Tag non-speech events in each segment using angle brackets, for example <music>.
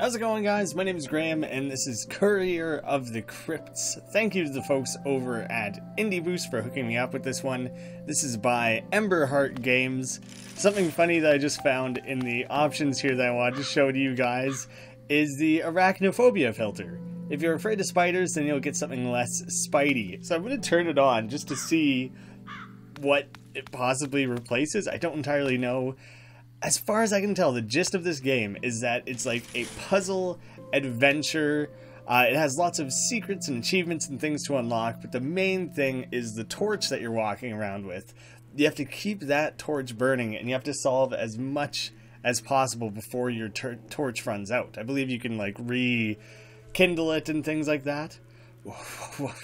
How's it going, guys? My name is Graeme, and this is Courier of the Crypts. Thank you to the folks over at Indie Boost for hooking me up with this one. This is by Emberheart Games. Something funny that I just found in the options here that I wanted to show to you guys is the arachnophobia filter. If you're afraid of spiders, then you'll get something less spidey. So I'm going to turn it on just to see what it possibly replaces. I don't entirely know as far as I can tell, the gist of this game is that it's like a puzzle adventure. Uh, it has lots of secrets and achievements and things to unlock, but the main thing is the torch that you're walking around with. You have to keep that torch burning, and you have to solve as much as possible before your torch runs out. I believe you can like rekindle it and things like that. <laughs>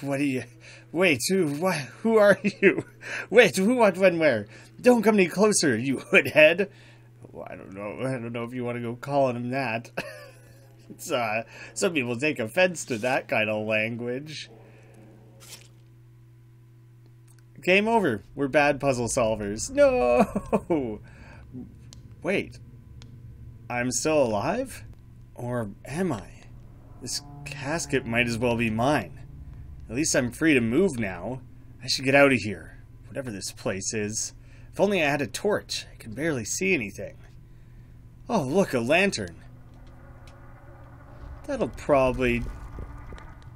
What are you? Wait, who? What? Who are you? <laughs> Wait, who? What? When? Where? Don't come any closer, you hoodhead! Well, I don't know. <laughs> I don't know if you want to go calling him that. <laughs> it's, uh, some people take offense to that kind of language. Game over. We're bad puzzle solvers. No! <laughs> Wait. I'm still alive? Or am I? This casket might as well be mine. At least I'm free to move now. I should get out of here. Whatever this place is. If only I had a torch. I can barely see anything. Oh, look, a lantern. That'll probably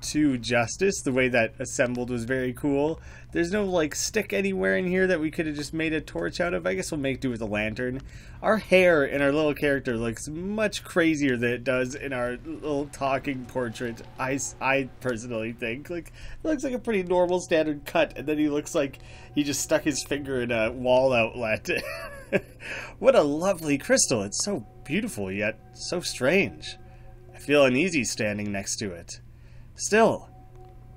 do justice. The way that assembled was very cool. There's no, like, stick anywhere in here that we could have just made a torch out of. I guess we'll make do with a lantern. Our hair in our little character looks much crazier than it does in our little talking portrait. I, I personally think. Like, it looks like a pretty normal standard cut, and then he looks like he just stuck his finger in a wall outlet. <laughs> <laughs> what a lovely crystal. It's so beautiful, yet so strange. I feel uneasy standing next to it. Still,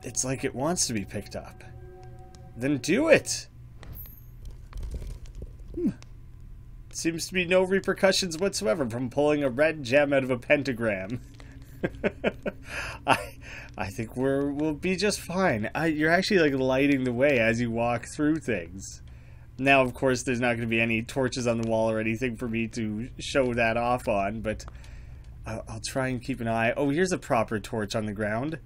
it's like it wants to be picked up. Then do it! Hmm. Seems to be no repercussions whatsoever from pulling a red gem out of a pentagram. <laughs> I I think we're we'll be just fine. I, you're actually like lighting the way as you walk through things. Now, of course, there's not going to be any torches on the wall or anything for me to show that off on, but I'll, I'll try and keep an eye. Oh, here's a proper torch on the ground.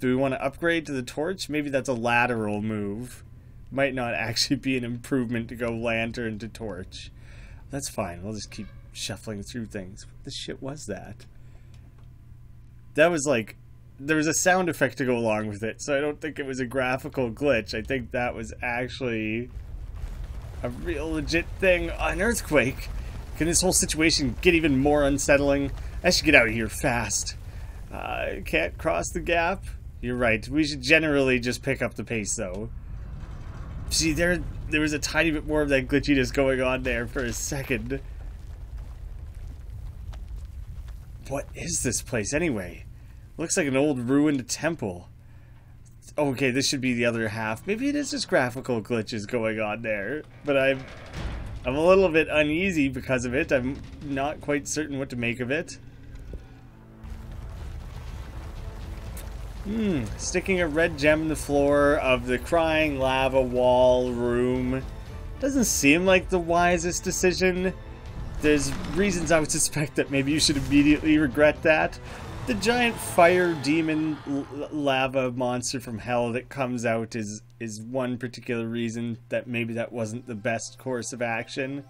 Do we want to upgrade to the torch? Maybe that's a lateral move. Might not <laughs> actually be an improvement to go lantern to torch. That's fine. We'll just keep shuffling through things. What the shit was that? That was like... There was a sound effect to go along with it, so I don't think it was a graphical glitch. I think that was actually a real legit thing. An earthquake? Can this whole situation get even more unsettling? I should get out of here fast. I uh, can't cross the gap. You're right. We should generally just pick up the pace, though. See, there there was a tiny bit more of that glitchiness going on there for a second. What is this place, anyway? Looks like an old ruined temple okay, this should be the other half. Maybe it is just graphical glitches going on there, but I'm I'm a little bit uneasy because of it. I'm not quite certain what to make of it. Hmm, sticking a red gem in the floor of the crying lava wall room doesn't seem like the wisest decision. There's reasons I would suspect that maybe you should immediately regret that, the giant fire demon lava monster from hell that comes out is is one particular reason that maybe that wasn't the best course of action.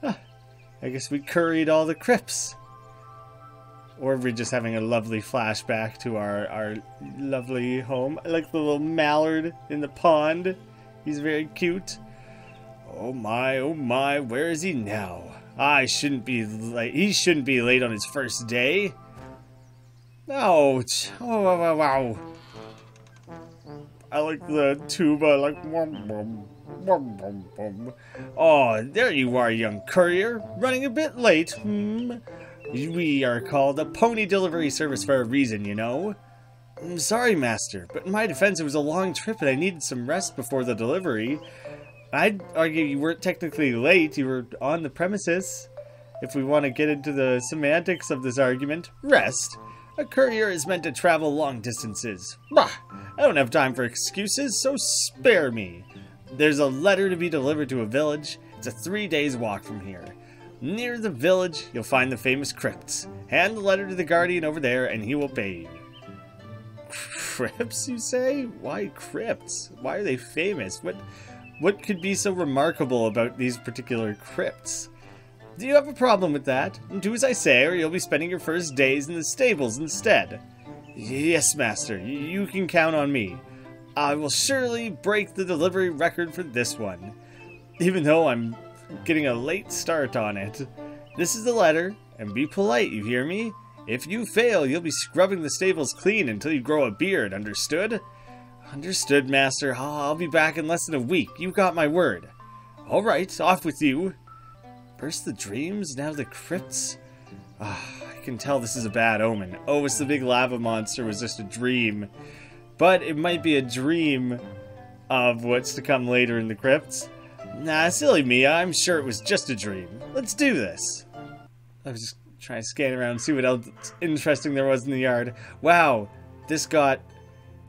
Ah, I guess we curried all the crypts. Or we're just having a lovely flashback to our, our lovely home. I like the little mallard in the pond. He's very cute. Oh my, oh my, where is he now? I shouldn't be late. He shouldn't be late on his first day. Ouch. Oh, wow, wow. wow. I like the tuba, like... Oh, there you are, young courier. Running a bit late, hmm? We are called a pony delivery service for a reason, you know. I'm sorry, master, but in my defense, it was a long trip and I needed some rest before the delivery. I'd argue you weren't technically late, you were on the premises. If we want to get into the semantics of this argument, rest. A courier is meant to travel long distances. Bah! I don't have time for excuses, so spare me. There's a letter to be delivered to a village. It's a three days walk from here. Near the village, you'll find the famous crypts. Hand the letter to the guardian over there, and he will pay you. Crypts, you say? Why crypts? Why are they famous? What, what could be so remarkable about these particular crypts? Do you have a problem with that? Do as I say, or you'll be spending your first days in the stables instead. Yes, master, you can count on me. I will surely break the delivery record for this one, even though I'm getting a late start on it. This is the letter, and be polite, you hear me? If you fail, you'll be scrubbing the stables clean until you grow a beard, understood? Understood, master. I'll be back in less than a week. You got my word. All right, off with you. First the dreams, now the crypts. Ah, I can tell this is a bad omen. Oh, it's the big lava monster was just a dream. But it might be a dream of what's to come later in the crypts. Nah, silly me, I'm sure it was just a dream. Let's do this. I was just trying to scan around and see what else interesting there was in the yard. Wow, this got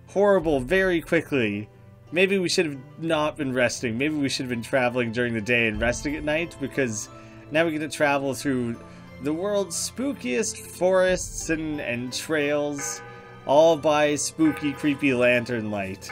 horrible very quickly. Maybe we should have not been resting. Maybe we should have been traveling during the day and resting at night because now we get to travel through the world's spookiest forests and, and trails, all by spooky, creepy lantern light.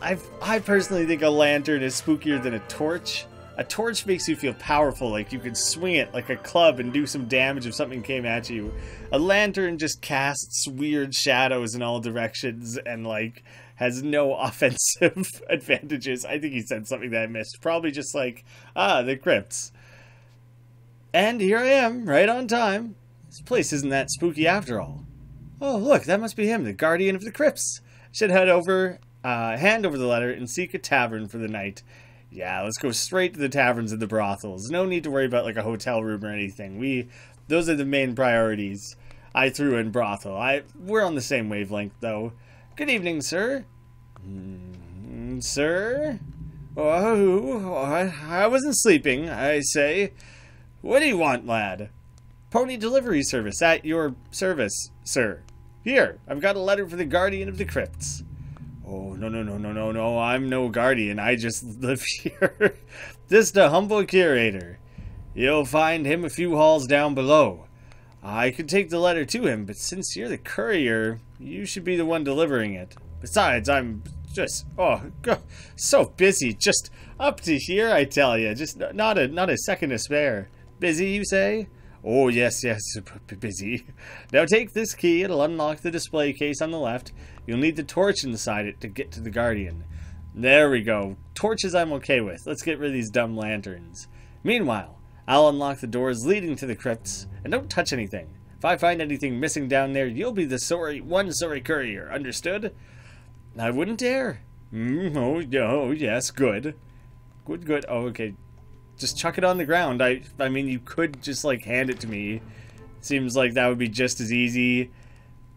I I personally think a lantern is spookier than a torch. A torch makes you feel powerful, like you could swing it like a club and do some damage if something came at you. A lantern just casts weird shadows in all directions and like has no <laughs> offensive advantages. I think he said something that I missed. Probably just like, ah, the crypts. And here I am, right on time. This place isn't that spooky after all. Oh, look, that must be him, the guardian of the crypts. Should head over, uh, hand over the letter, and seek a tavern for the night. Yeah, let's go straight to the taverns and the brothels. No need to worry about like a hotel room or anything. We, those are the main priorities. I threw in brothel. I, we're on the same wavelength though. Good evening, sir. Mm, sir? Oh, I wasn't sleeping, I say. What do you want, lad? Pony delivery service at your service, sir. Here, I've got a letter for the guardian of the crypts. Oh, no, no, no, no, no, no. I'm no guardian. I just <laughs> live here. just a humble curator. You'll find him a few halls down below. I could take the letter to him, but since you're the courier, you should be the one delivering it. Besides, I'm just, oh, so busy. Just up to here, I tell you. Just not a, not a second to spare. Busy, you say? Oh, yes, yes, <laughs> busy. Now take this key, it'll unlock the display case on the left. You'll need the torch inside it to get to the Guardian. There we go. Torches I'm okay with. Let's get rid of these dumb lanterns. Meanwhile, I'll unlock the doors leading to the crypts, and don't touch anything. If I find anything missing down there, you'll be the sorry one sorry courier, understood? I wouldn't dare. Mm, oh, oh, yes, good. Good, good. Oh, okay just chuck it on the ground. I I mean, you could just like hand it to me. Seems like that would be just as easy.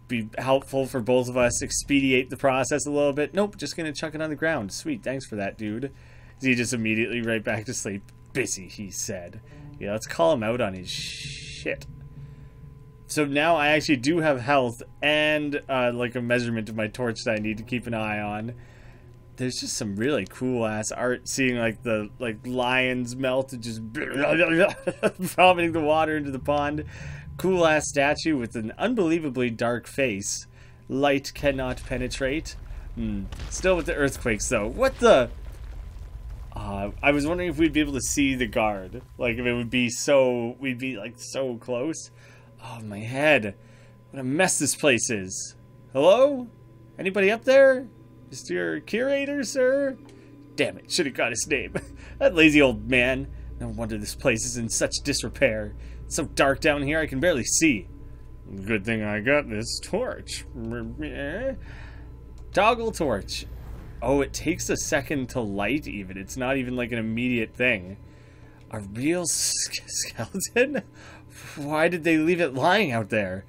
Be helpful for both of us. Expedite the process a little bit. Nope, just gonna chuck it on the ground. Sweet, thanks for that, dude. He just immediately right back to sleep? Busy, he said. Yeah, let's call him out on his shit. So now I actually do have health and uh, like a measurement of my torch that I need to keep an eye on there's just some really cool ass art seeing like the like lions melt and just <laughs> vomiting the water into the pond. Cool ass statue with an unbelievably dark face. Light cannot penetrate. Hmm. still with the earthquakes though. What the? Uh, I was wondering if we'd be able to see the guard. Like if it would be so we'd be like so close. Oh my head. What a mess this place is. Hello? Anybody up there Mr. Curator, sir? Damn it, should have got his name. <laughs> that lazy old man. No wonder this place is in such disrepair. It's so dark down here I can barely see. Good thing I got this torch. Toggle torch. Oh, it takes a second to light even. It's not even like an immediate thing. A real skeleton? <laughs> Why did they leave it lying out there?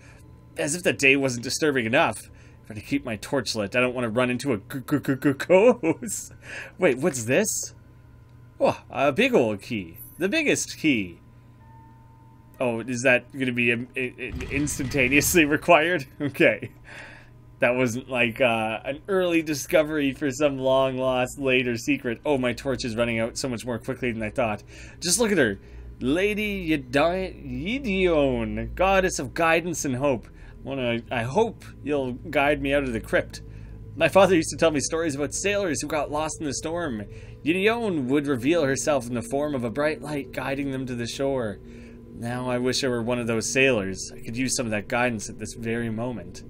As if the day wasn't disturbing enough. To keep my torch lit. I don't want to run into a ghost. Wait, what's this? Oh, a big old key. The biggest key. Oh, is that going to be instantaneously <laughs> required? Okay. That wasn't like uh, an early discovery for some long lost later secret. Oh, my torch is running out so much more quickly than I thought. Just look at her. Lady Yidion, goddess of guidance and hope. Wanna, I hope you'll guide me out of the crypt. My father used to tell me stories about sailors who got lost in the storm. Gideon would reveal herself in the form of a bright light guiding them to the shore. Now I wish I were one of those sailors. I could use some of that guidance at this very moment.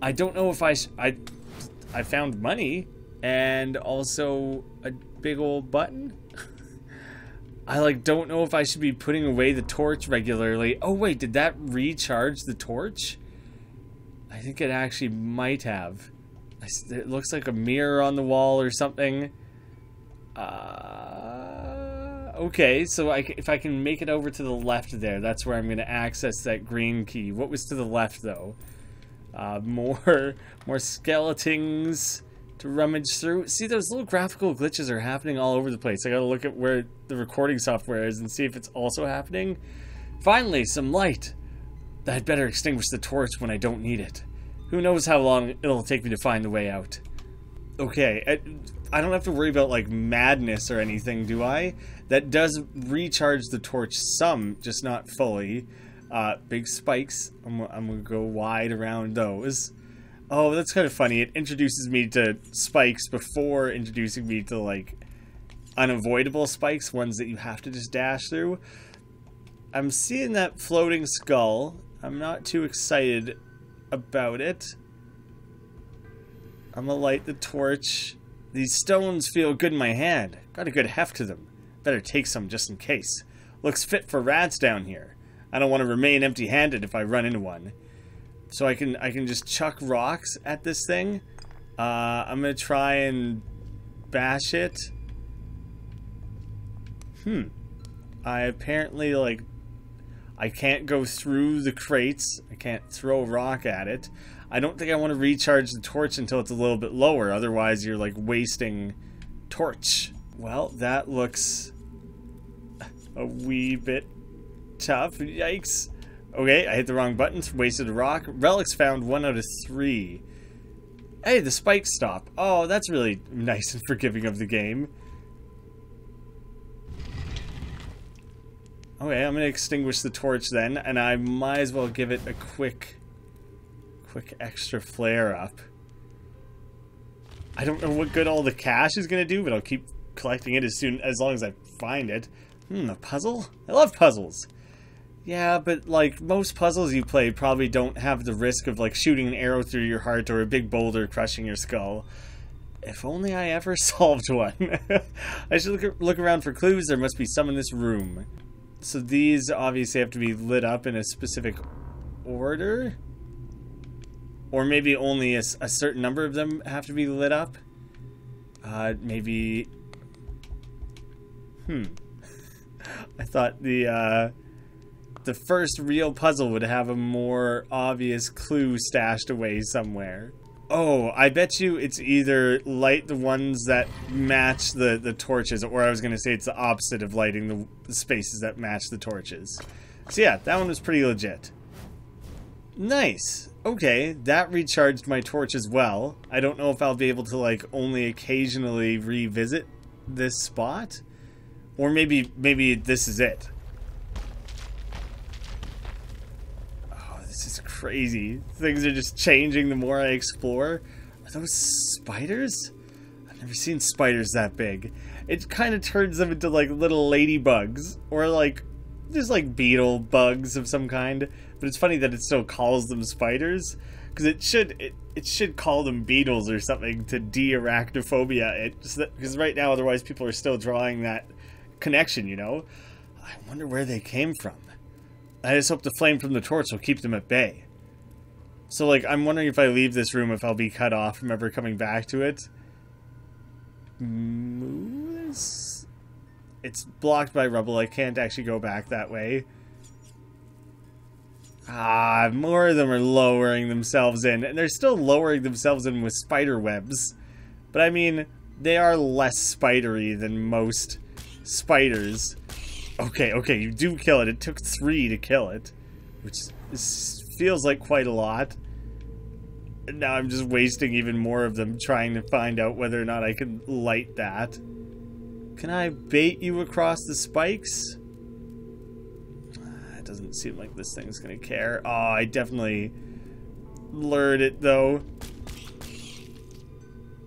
I don't know if I I I found money and also a big old button. <laughs> I like don't know if I should be putting away the torch regularly. Oh wait, did that recharge the torch? I think it actually might have. It looks like a mirror on the wall or something. Uh, okay, so I, if I can make it over to the left there, that's where I'm going to access that green key. What was to the left, though? Uh, <laughs> more, more skeletons to rummage through. See, those little graphical glitches are happening all over the place. I gotta look at where the recording software is and see if it's also happening. Finally, some light. I'd better extinguish the torch when I don't need it. Who knows how long it'll take me to find the way out. Okay, I, I don't have to worry about, like, madness or anything, do I? That does recharge the torch some, just not fully. Uh, big spikes. I'm, I'm gonna go wide around those. Oh, that's kind of funny. It introduces me to spikes before introducing me to, like, unavoidable spikes, ones that you have to just dash through. I'm seeing that floating skull. I'm not too excited about it. I'm gonna light the torch. These stones feel good in my hand. Got a good heft to them. Better take some just in case. Looks fit for rats down here. I don't want to remain empty-handed if I run into one. So I can I can just chuck rocks at this thing. Uh, I'm gonna try and bash it. Hmm. I apparently like I can't go through the crates. I can't throw a rock at it. I don't think I want to recharge the torch until it's a little bit lower. Otherwise, you're like wasting torch. Well, that looks a wee bit tough. Yikes. Okay, I hit the wrong buttons. Wasted a rock. Relics found one out of three. Hey, the spikes stop. Oh, that's really nice and forgiving of the game. Okay, I'm gonna extinguish the torch then, and I might as well give it a quick, quick extra flare up. I don't know what good all the cash is gonna do, but I'll keep collecting it as soon as long as I find it. Hmm, a puzzle? I love puzzles. Yeah, but like most puzzles you play probably don't have the risk of like shooting an arrow through your heart or a big boulder crushing your skull. If only I ever <laughs> solved one. I should look, look around for clues. There must be some in this room. So these obviously have to be lit up in a specific order? Or maybe only a, a certain number of them have to be lit up? Uh, maybe... Hmm. <laughs> I thought the, uh, the first real puzzle would have a more obvious clue stashed away somewhere. Oh, I bet you it's either light the ones that match the, the torches, or I was going to say it's the opposite of lighting the, spaces that match the torches. So yeah, that one was pretty legit. Nice. Okay, that recharged my torch as well. I don't know if I'll be able to, like, only occasionally revisit this spot. Or maybe, maybe this is it. Crazy. Things are just changing the more I explore. Are those spiders? I've never seen spiders that big. It kind of turns them into like little ladybugs or like just like beetle bugs of some kind. But it's funny that it still calls them spiders because it should it, it should call them beetles or something to de-arachnophobia it because right now otherwise people are still drawing that connection, you know. I wonder where they came from. I just hope the flame from the torch will keep them at bay. So, like, I'm wondering if I leave this room, if I'll be cut off from ever coming back to it. Moose? It's blocked by rubble. I can't actually go back that way. Ah, more of them are lowering themselves in. And they're still lowering themselves in with spider webs. But I mean, they are less spidery than most spiders. Okay, okay, you do kill it. It took three to kill it. Which is feels like quite a lot. Now I'm just wasting even more of them trying to find out whether or not I can light that. Can I bait you across the spikes? Ah, it doesn't seem like this thing's gonna care. Oh, I definitely lured it though.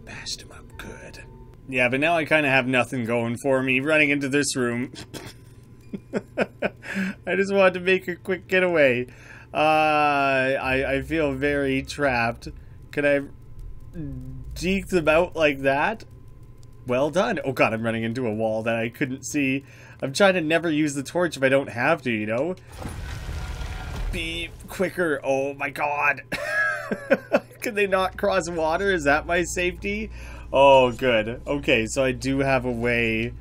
Bashed him up good. Yeah, but now I kind of have nothing going for me running into this room. <laughs> I just wanted to make a quick getaway. Uh, I, I feel very trapped. Can I deke them out like that? Well done. Oh god, I'm running into a wall that I couldn't see. I'm trying to never use the torch if I don't have to, you know? Be quicker. Oh my god. <laughs> Can they not cross water? Is that my safety? Oh, good. Okay, so I do have a way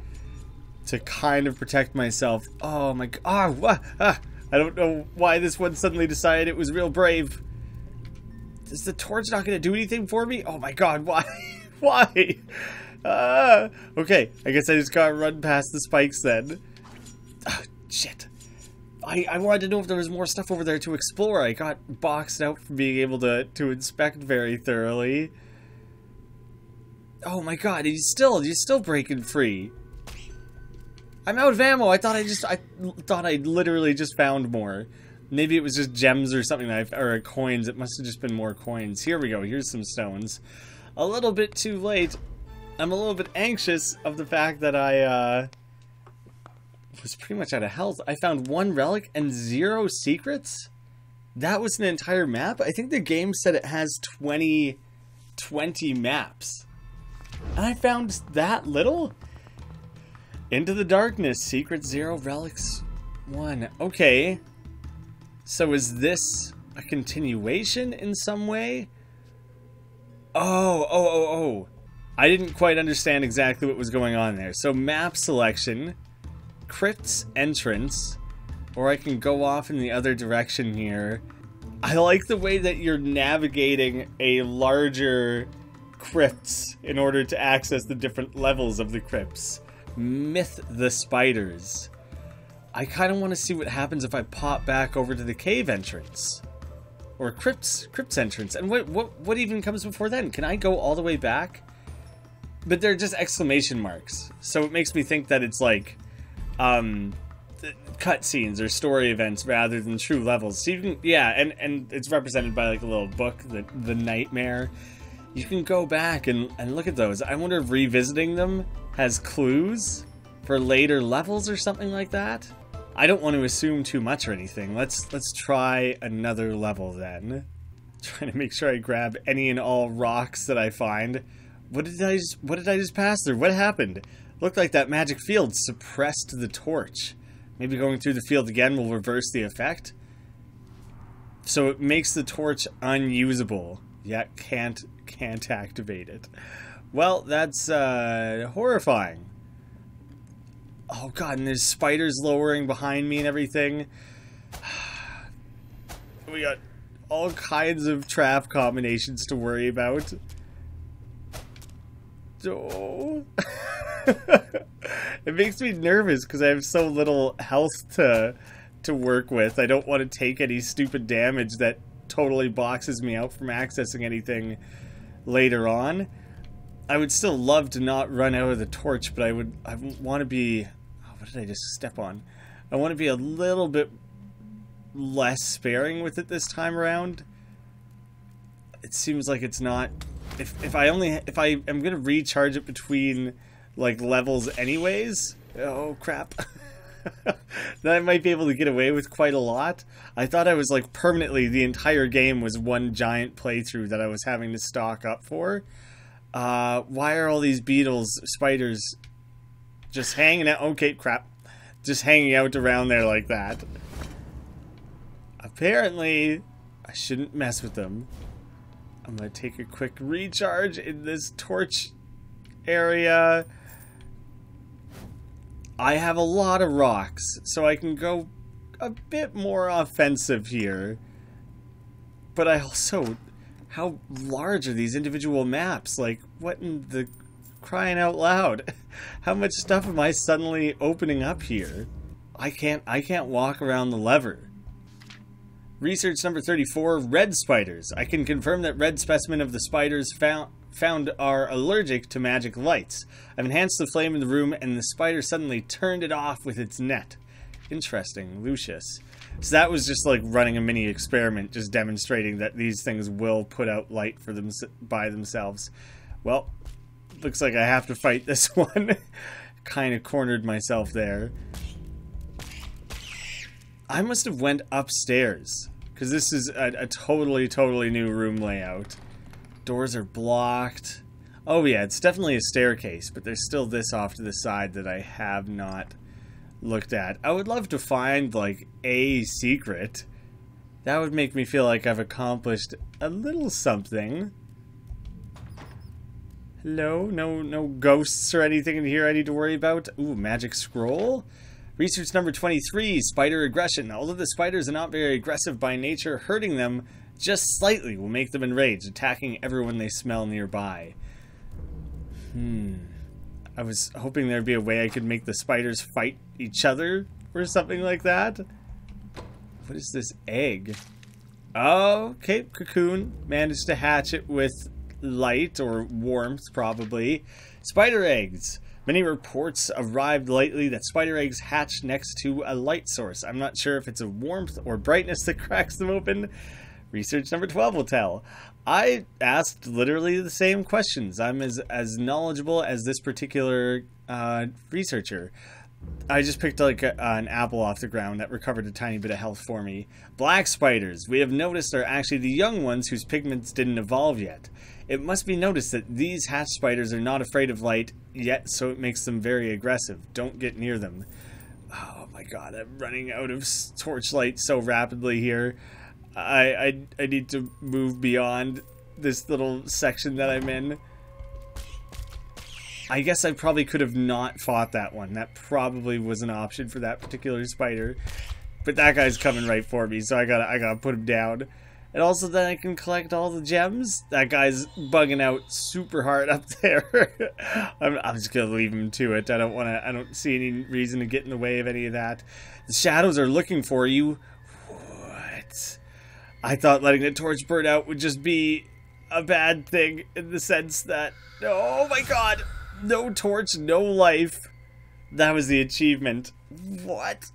to kind of protect myself. Oh my god. Oh, ah, I don't know why this one suddenly decided it was real brave. Is the torch not going to do anything for me? Oh my god, <laughs> why? why? Uh, okay, I guess I just gotta run past the spikes then. Oh, shit. I, I wanted to know if there was more stuff over there to explore. I got boxed out from being able to, to inspect very thoroughly. Oh my god, he's still, he's still breaking free. I'm out of ammo. I thought I just, I thought I literally just found more. Maybe it was just gems or something, I, or coins. It must have just been more coins. Here we go. Here's some stones. A little bit too late. I'm a little bit anxious of the fact that I uh, was pretty much out of health. I found one relic and zero secrets. That was an entire map. I think the game said it has 20, 20 maps. And I found that little? Into the Darkness, Secret Zero, Relics 1. Okay. So is this a continuation in some way? Oh, oh, oh, oh. I didn't quite understand exactly what was going on there. So map selection, crypt's entrance, or I can go off in the other direction here. I like the way that you're navigating a larger crypts in order to access the different levels of the crypts. Myth the spiders. I kind of want to see what happens if I pop back over to the cave entrance. Or crypt's, crypt's entrance. And what, what, what even comes before then? Can I go all the way back? But they're just exclamation marks. So it makes me think that it's like, um, cutscenes or story events rather than true levels. So you can, yeah, and, and it's represented by like a little book, the, the Nightmare. You can go back and, and look at those. I wonder if revisiting them has clues for later levels or something like that. I don't want to assume too much or anything. Let's let's try another level then. <laughs> Trying to make sure I grab any and all rocks that I find. What did I just, what did I just pass through? What happened? Looked like that magic field suppressed the torch. Maybe going through the field again will reverse the effect. So it makes the torch unusable. Yet can't can't activate it. Well, that's uh, horrifying. Oh god, and there's spiders lowering behind me and everything. <sighs> We got all kinds of trap combinations to worry about. Oh. <laughs> it makes me nervous because I have so little health to to work with. I don't want to take any stupid damage that totally boxes me out from accessing anything later on. I would still love to not run out of the torch, but I would I want to be oh, what did I just step on? I want to be a little bit less sparing with it this time around. It seems like it's not if if I only if I am going to recharge it between like levels anyways. Oh crap. <laughs> then I might be able to get away with quite a lot. I thought I was like permanently the entire game was one giant playthrough that I was having to stock up for. Uh, why are all these beetles, spiders, just hanging out? Okay, crap. Just hanging out around there like that. Apparently, I shouldn't mess with them. I'm gonna take a quick recharge in this torch area. I have a lot of rocks, so I can go a bit more offensive here. But I also... How large are these individual maps? Like, what in the... Crying out loud. <laughs> How much stuff am I suddenly opening up here? I can't, I can't walk around the lever. Research number 34, red spiders. I can confirm that red specimen of the spiders found found are allergic to magic lights. I've enhanced the flame in the room, and the spider suddenly turned it off with its net. Interesting, Lucius. So that was just like running a mini experiment, just demonstrating that these things will put out light for them by themselves. Well, looks like I have to fight this <laughs> one. kind of cornered myself there. I must have went upstairs because this is a, a, totally, totally new room layout. Doors are blocked. Oh yeah, it's definitely a staircase, but there's still this off to the side that I have not looked at. I would love to find like a secret. That would make me feel like I've accomplished a little something. Hello? No no ghosts or anything in here I need to worry about? Ooh, magic scroll? Research number 23, spider aggression. Although the spiders are not very aggressive by nature, hurting them just slightly will make them enraged, attacking everyone they smell nearby. Hmm. I was hoping there'd be a way I could make the spiders fight each other or something like that. What is this egg? Oh, Cape cocoon. Managed to hatch it with light or warmth, probably. Spider eggs. Many reports arrived lately that spider eggs hatch next to a light source. I'm not sure if it's a warmth or brightness that <laughs> cracks them open. Research number 12 will tell. I asked literally the same questions. I'm as, as knowledgeable as this particular uh, researcher. I just picked like a, an apple off the ground that recovered a tiny bit of health for me. Black spiders, we have noticed, are actually the young ones whose pigments didn't evolve yet. It must be noticed that these hatch spiders are not afraid of light yet, so it makes them very aggressive. Don't get near them. Oh my god, I'm running out of torchlight so rapidly here. I, I, I need to move beyond this little section that I'm in. I guess I probably could have not fought that one. That probably was an option for that particular spider. But that guy's coming right for me, so I gotta I gotta put him down. And also then I can collect all the gems. That guy's bugging out super hard <laughs> up there. I'm, I'm, just gonna leave him to it. I don't wanna I don't see any reason to get in the way of any of that. The shadows are looking for you. What? I thought letting the torch burn out would just be a bad thing in the sense that oh my god no torch no life. That was the achievement. What?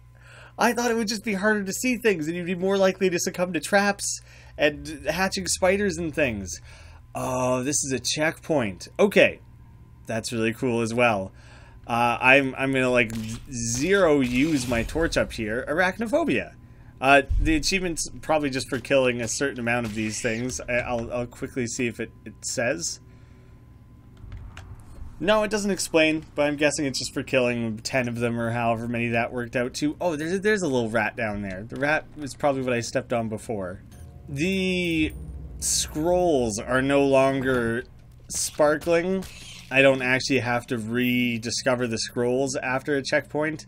I thought it would just be harder to see things and you'd be more likely to succumb to traps and hatching spiders and things. Oh this is a checkpoint. Okay. That's really cool as well. Uh, I'm, I'm gonna like zero use my torch up here. Arachnophobia. Uh, the achievement's probably just for killing a certain amount of these things. I, will I'll quickly see if it, it says. No, it doesn't explain, but I'm guessing it's just for killing 10 of them or however many that worked out to. Oh, there's, there's a little rat down there. The rat was probably what I stepped on before. The scrolls are no longer sparkling. I don't actually have to rediscover the scrolls after a checkpoint.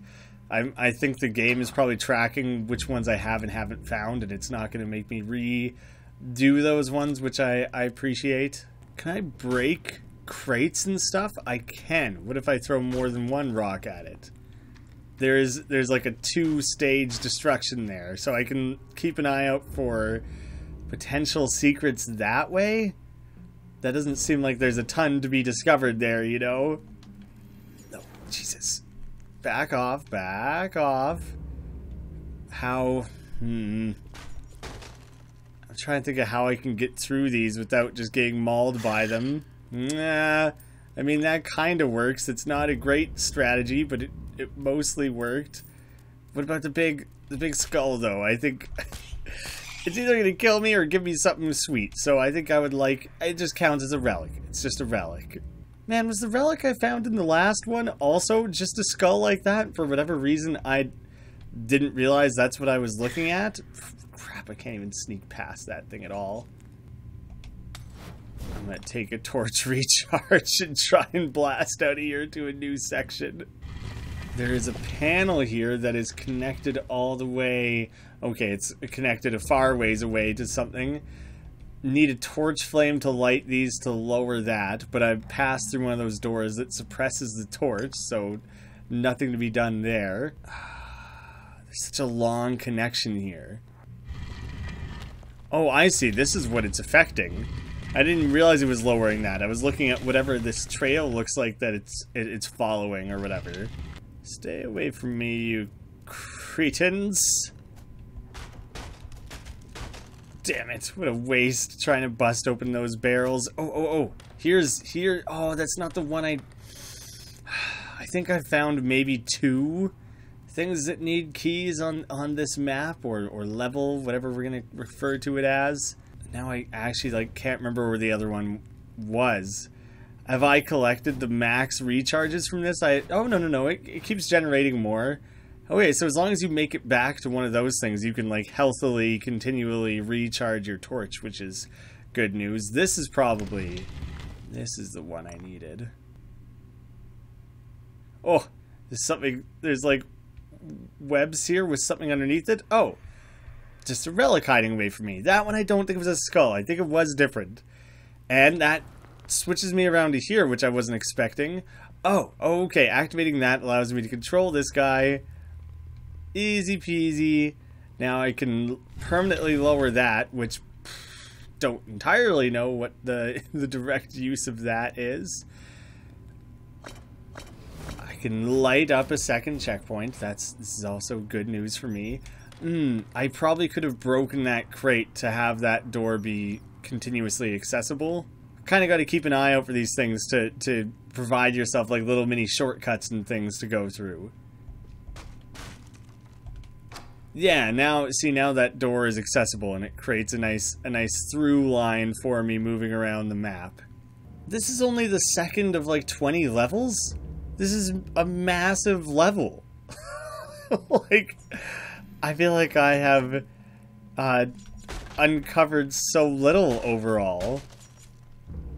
I, I think the game is probably tracking which ones I have and haven't found, and it's not going to make me redo those ones, which I, I appreciate. Can I break crates and stuff? I can. What if I throw more than one rock at it? There's there's like a two-stage destruction there, so I can keep an eye out for potential secrets that way. That doesn't seem like there's a ton to be discovered there, you know? No, Jesus. Back off, back off. How... Hmm... I'm trying to think of how I can get through these without just getting mauled by them. Nah, I mean, that kind of works. It's not a great strategy, but it, it mostly worked. What about the big the big skull, though? I think <laughs> it's either going to kill me or give me something sweet. So I think I would like... It just counts as a relic. It's just a relic. Man, was the relic I found in the last one also just a skull like that? For whatever reason, I didn't realize that's what I was looking at. Crap, I can't even sneak past that thing at all. I'm gonna take a torch <laughs> recharge and try and blast out of here to a new section. There is a panel here that is connected all the way... Okay, it's connected a far ways away to something need a torch flame to light these to lower that, but I've passed through one of those doors that suppresses the torch, so nothing to be done there. <sighs> There's such a long connection here. Oh, I see. This is what it's affecting. I didn't realize it was lowering that. I was looking at whatever this trail looks like that it's it, it's following or whatever. Stay away from me, you cretins. Damn it, what a waste trying to bust open those barrels. Oh, oh, oh, here's, here, oh, that's not the one I, <sighs> I think I found maybe two things that need keys on, on this map or, or level, whatever we're going to refer to it as. Now I actually like can't remember where the other one was. Have I collected the max recharges from this? I Oh, no, no, no, it, it keeps generating more. Okay, so as long as you make it back to one of those things, you can like healthily, continually recharge your torch, which is good news. This is probably, this is the one I needed. Oh, there's something, there's like webs here with something underneath it. Oh, just a relic hiding away from me. That one I don't think was a skull. I think it was different. And that switches me around to here, which I wasn't expecting. Oh, okay, activating that allows me to control this guy Easy peasy. Now I can permanently lower that, which don't entirely know what the <laughs> the direct use of that is. I can light up a second checkpoint. That's this is also good news for me. Hmm, I probably could have broken that crate to have that door be continuously accessible. Kind of got to keep an eye out for these things to to provide yourself like little mini shortcuts and things to go through. Yeah, now see now that door is accessible and it creates a nice a nice through line for me moving around the map. This is only the second of like 20 levels? This is a massive level. <laughs> like I feel like I have uh uncovered so little overall.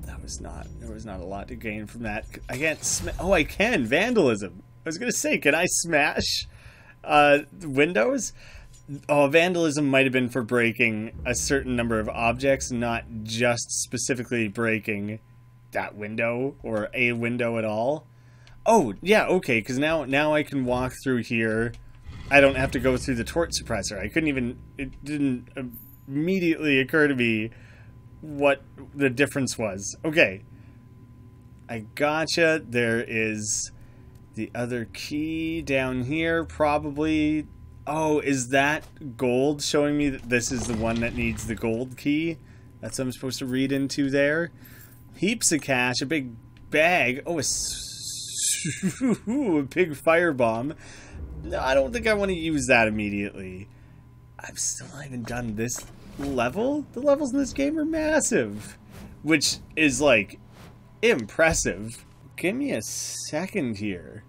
That was not there was not a lot to gain from that. I can't Oh, I can. Vandalism. I was to say, can I smash uh, windows. Oh, vandalism might have been for breaking a certain number of objects, not just specifically breaking that window or a window at all. Oh, yeah, okay, because now now I can walk through here. I don't have to go through the torch suppressor. I couldn't even... It didn't immediately occur to me what the difference was. Okay. I gotcha. There is the other key down here, probably... Oh, is that gold showing me that this is the one that needs the gold key? That's what I'm supposed to read into there. Heaps of cash, a big bag. Oh, a, <laughs> a big firebomb. No, I don't think I want to use that immediately. I've still not even done this level. The levels in this game are massive. Which is, like, impressive. Give me a second here.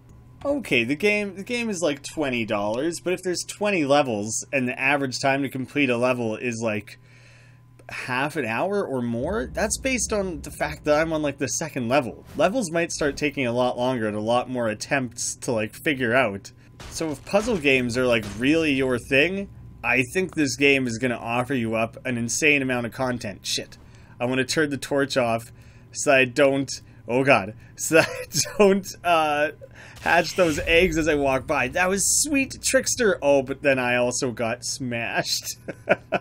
Okay, the game the game is like twenty dollars, but if there's twenty levels and the average time to complete a level is like half an hour or more, that's based on the fact that I'm on like the second level. Levels might start taking a lot longer and a lot more attempts to like figure out. So if puzzle games are like really your thing, I think this game is going to offer you up an insane amount of content. Shit. I want to turn the torch off so I don't Oh god. <laughs> So I don't uh, hatch those eggs as I walk by. That was sweet trickster. Oh, but then I also got smashed.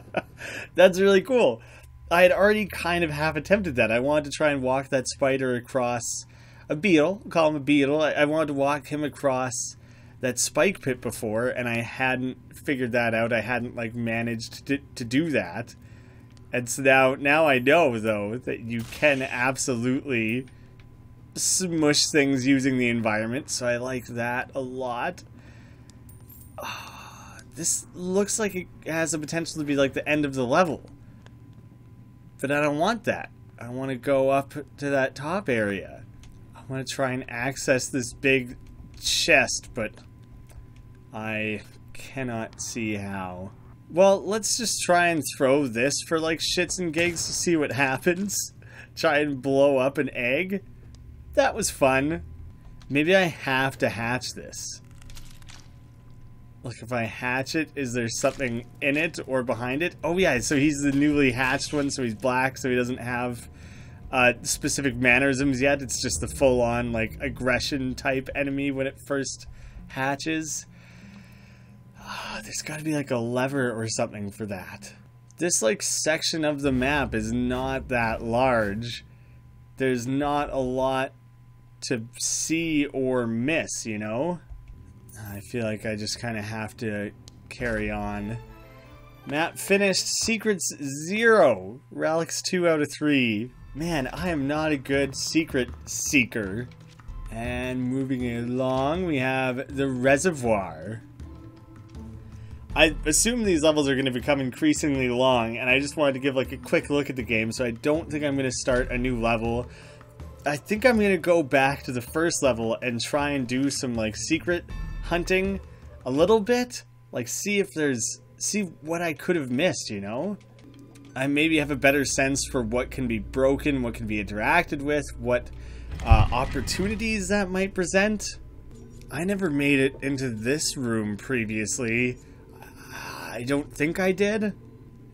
<laughs> That's really cool. I had already kind of half attempted that. I wanted to try and walk that spider across a beetle. Call him a beetle. I, I wanted to walk him across that spike pit before, and I hadn't figured that out. I hadn't like managed to, to do that. And so now, now I know though that you can absolutely smush things using the environment, so I like that a lot. Uh, this looks like it has the potential to be like the end of the level. But I don't want that. I want to go up to that top area. I want to try and access this big chest, but I cannot see how. Well, let's just try and throw this for like shits and gigs to see what happens. <laughs> Try and blow up an egg. That was fun. Maybe I have to hatch this. Look, if I hatch it, is there something in it or behind it? Oh yeah, so he's the newly hatched one, so he's black, so he doesn't have uh, specific mannerisms yet. It's just the full-on, like, aggression type enemy when it first hatches. <sighs> There's got to be like a lever or something for that. this like section of the map is not that large. There's not a lot to see or miss, you know? I feel like I just kind of have to carry on. Map finished. Secrets zero. Relics two out of three. Man, I am not a good secret seeker. And moving along, we have the reservoir. I assume these levels are going to become increasingly long, and I just wanted to give like a quick look at the game, so I don't think I'm going to start a new level. I think I'm going to go back to the first level and try and do some like secret hunting a little bit. Like see if there's, see what I could have missed, you know? I maybe have a better sense for what can be broken, what can be interacted with, what uh, opportunities that might present. I never made it into this room previously. I don't think I did.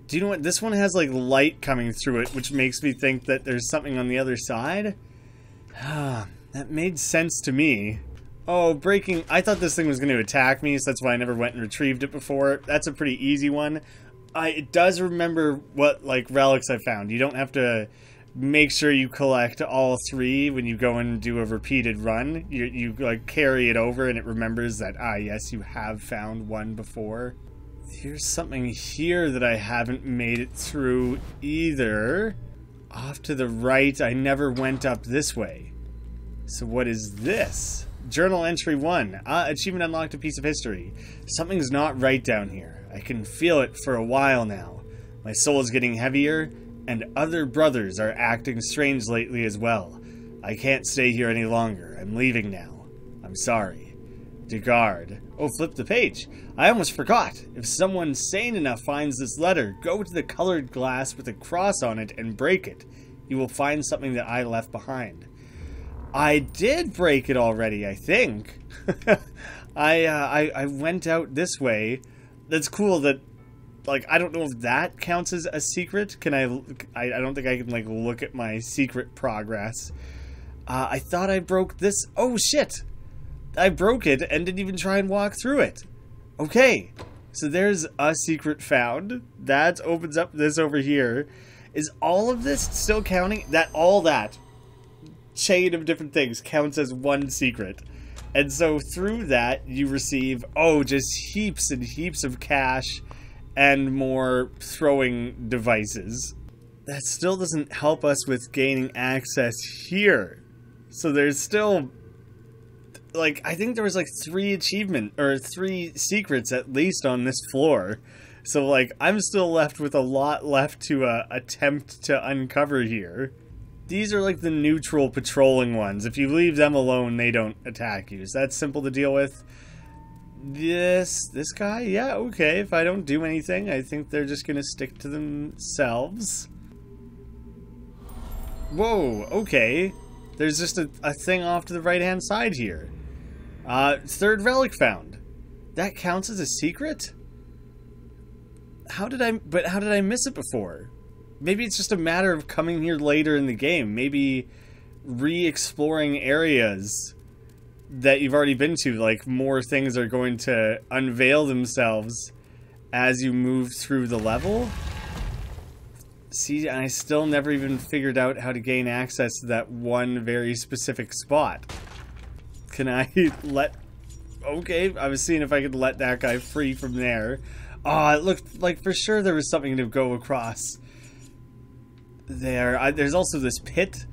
Do you know what? This one has like light coming through it, which makes me think that there's something on the other side. that made sense to me. Oh, breaking. I thought this thing was going to attack me, so that's why I never went and retrieved it before. That's a pretty easy one. I, it does remember what, like, relics I found. You don't have to make sure you collect all three when you go and do a repeated run. You, you like, carry it over and it remembers that, ah, yes, you have found one before. Here's something here that I haven't made it through either. Off to the right, I never went up this way. So what is this? Journal entry 1. Ah, achievement unlocked a piece of history. Something's not right down here. I can feel it for a while now. My soul is getting heavier, and other brothers are acting strange lately as well. I can't stay here any longer. I'm leaving now. I'm sorry. Degard. Oh, flip the page. I almost forgot. If someone sane enough finds this letter, go to the colored glass with a cross on it and break it. You will find something that I left behind. I did break it already, I think. <laughs> I, uh, I I went out this way. That's cool that like I don't know if that counts as a secret. Can I I, I don't think I can like look at my secret progress. Uh, I thought I broke this. Oh shit. I broke it and didn't even try and walk through it. Okay, so there's a secret found. That opens up this over here. Is all of this still counting? That all that chain of different things counts as one secret. And so through that, you receive, oh, just heaps and heaps of cash and more throwing devices. That still doesn't help us with gaining access here. So there's still like I think there was like three achievement or three secrets at least on this floor. So like I'm still left with a lot left to uh, attempt to uncover here. These are like the neutral patrolling ones. If you leave them alone, they don't attack you. So that's simple to deal with. This this guy, yeah, okay. If I don't do anything, I think they're just gonna stick to themselves. Whoa, okay. There's just a, a thing off to the right hand side here. Uh, third relic found. That counts as a secret? How did I... But how did I miss it before? Maybe it's just a matter of coming here later in the game. Maybe re-exploring areas that you've already been to. Like, more things are going to unveil themselves as you move through the level. See, I still never even figured out how to gain access to that one very specific spot. Can I <laughs> let... Okay, I was seeing if I could let that guy free from there. Oh, it looked like for sure there was something to go across there. I, there's also this pit.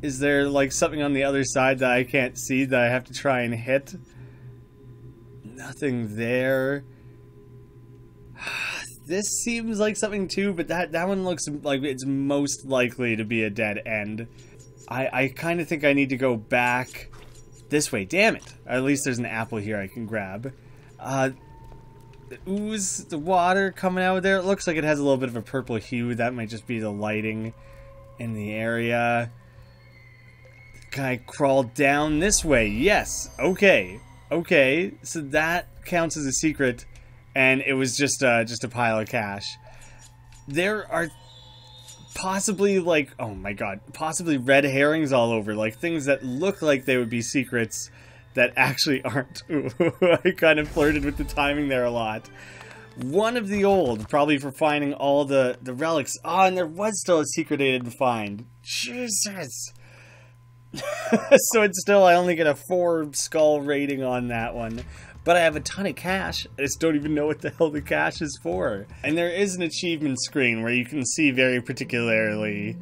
Is there like something on the other side that I can't see that I have to try and hit? Nothing there. <sighs> this seems like something too, but that, that one looks like it's most likely to be a dead end. I, I kind of think I need to go back this way. Damn it. At least there's an apple here I can grab. Uh, the ooze, the water coming out of there. It looks like it has a little bit of a purple hue. That might just be the lighting in the area. Can I crawl down this way? Yes. Okay. Okay. So that counts as a secret, and it was just uh, just a pile of cash. There are possibly like oh my god possibly red herrings all over like things that look like they would be secrets that actually aren't <laughs> i kind of flirted with the timing there a lot one of the old, probably for finding all the, the relics. Oh, and there was still a secret I didn't find. Jesus. <laughs> so it's still, I only get a four skull rating on that one. But I have a ton of cash. I just don't even know what the hell the cash is for. And there is an achievement screen where you can see very particularly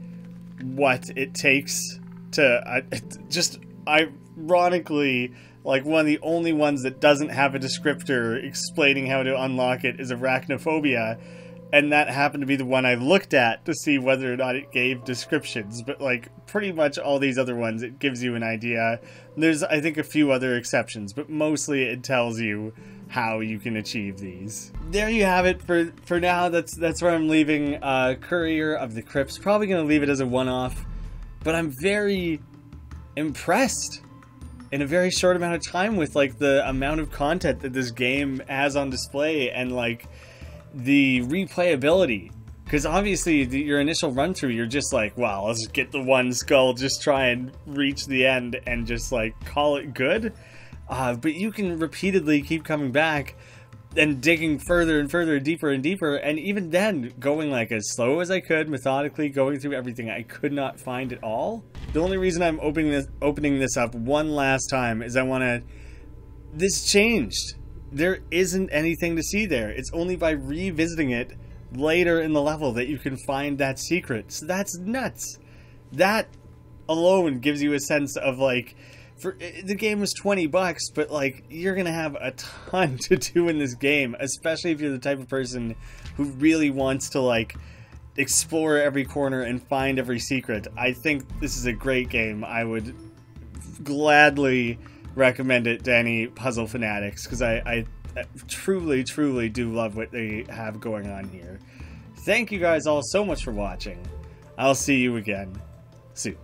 what it takes to just ironically like one of the only ones that doesn't have a descriptor explaining how to unlock it is arachnophobia and that happened to be the one I looked at to see whether or not it gave descriptions. But like pretty much all these other ones, it gives you an idea. There's I think a few other exceptions, but mostly it tells you how you can achieve these. There you have it for for now. That's that's where I'm leaving uh, Courier of the Crypts. Probably gonna leave it as a one-off, but I'm very impressed in a very short amount of time with like the amount of content that this game has on display and like the replayability because obviously the, your initial run through you're just like wow let's get the one skull just try and reach the end and just like call it good. Uh, but you can repeatedly keep coming back and digging further and further deeper and deeper and even then going like as slow as i could methodically going through everything i could not find it all. The only reason i'm opening this opening this up one last time is i want to this changed there isn't anything to see there. It's only by revisiting it later in the level that you can find that secret. So that's nuts. That alone gives you a sense of like for the game was 20 bucks, but like you're going to have a ton <laughs> to do in this game, especially if you're the type of person who really wants to like explore every corner and find every secret. I think this is a great game. I would gladly recommend it to any puzzle fanatics because I, I truly, truly do love what they have going on here. Thank you guys all so much for watching. I'll see you again soon.